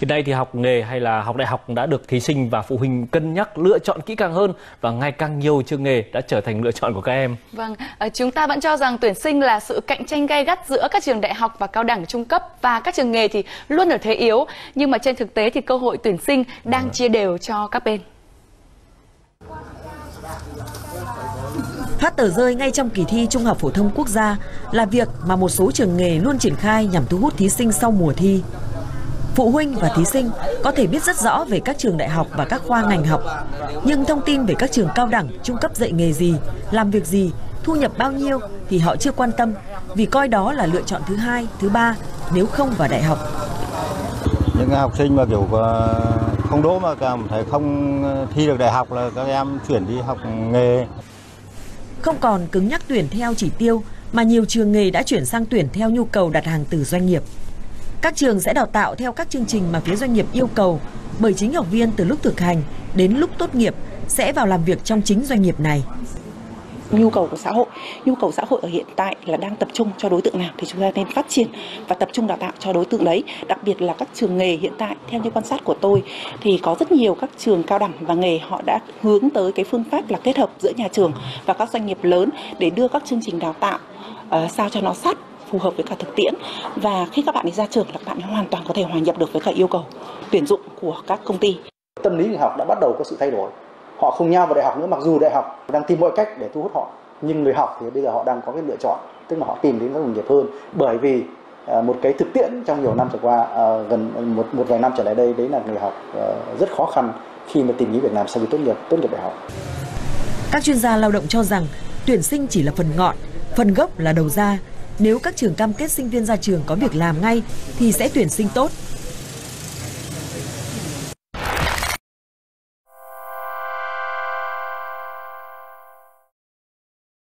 Hiện nay thì học nghề hay là học đại học đã được thí sinh và phụ huynh cân nhắc lựa chọn kỹ càng hơn và ngày càng nhiều trường nghề đã trở thành lựa chọn của các em. Vâng, ờ, chúng ta vẫn cho rằng tuyển sinh là sự cạnh tranh gay gắt giữa các trường đại học và cao đẳng trung cấp và các trường nghề thì luôn ở thế yếu. Nhưng mà trên thực tế thì cơ hội tuyển sinh đang chia đều cho các bên. Phát tờ rơi ngay trong kỳ thi Trung học phổ thông quốc gia là việc mà một số trường nghề luôn triển khai nhằm thu hút thí sinh sau mùa thi. Phụ huynh và thí sinh có thể biết rất rõ về các trường đại học và các khoa ngành học, nhưng thông tin về các trường cao đẳng, trung cấp dạy nghề gì, làm việc gì, thu nhập bao nhiêu thì họ chưa quan tâm vì coi đó là lựa chọn thứ hai, thứ ba nếu không vào đại học. Những học sinh mà kiểu không đỗ mà cảm thấy không thi được đại học là các em chuyển đi học nghề. Không còn cứng nhắc tuyển theo chỉ tiêu mà nhiều trường nghề đã chuyển sang tuyển theo nhu cầu đặt hàng từ doanh nghiệp. Các trường sẽ đào tạo theo các chương trình mà phía doanh nghiệp yêu cầu bởi chính học viên từ lúc thực hành đến lúc tốt nghiệp sẽ vào làm việc trong chính doanh nghiệp này. Nhu cầu của xã hội nhu cầu xã hội ở hiện tại là đang tập trung cho đối tượng nào thì chúng ta nên phát triển và tập trung đào tạo cho đối tượng đấy. Đặc biệt là các trường nghề hiện tại theo như quan sát của tôi thì có rất nhiều các trường cao đẳng và nghề họ đã hướng tới cái phương pháp là kết hợp giữa nhà trường và các doanh nghiệp lớn để đưa các chương trình đào tạo uh, sao cho nó sát phù hợp với cả thực tiễn và khi các bạn ấy ra trường là các bạn hoàn toàn có thể hòa nhập được với cả yêu cầu tuyển dụng của các công ty. Tâm lý người học đã bắt đầu có sự thay đổi. Họ không nhau vào đại học nữa mặc dù đại học đang tìm mọi cách để thu hút họ nhưng người học thì bây giờ họ đang có cái lựa chọn tức là họ tìm đến các doanh nghiệp hơn bởi vì à, một cái thực tiễn trong nhiều năm trở qua à, gần một một vài năm trở lại đây đấy là người học à, rất khó khăn khi mà tìm kiếm việc làm sau khi tốt nghiệp tốt nghiệp đại học. Các chuyên gia lao động cho rằng tuyển sinh chỉ là phần ngọn, phần gốc là đầu ra nếu các trường cam kết sinh viên ra trường có việc làm ngay thì sẽ tuyển sinh tốt,